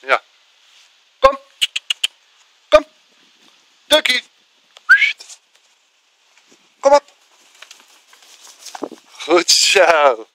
Ja. Kom. Kom. Dukkie. Kom op. Goed zo.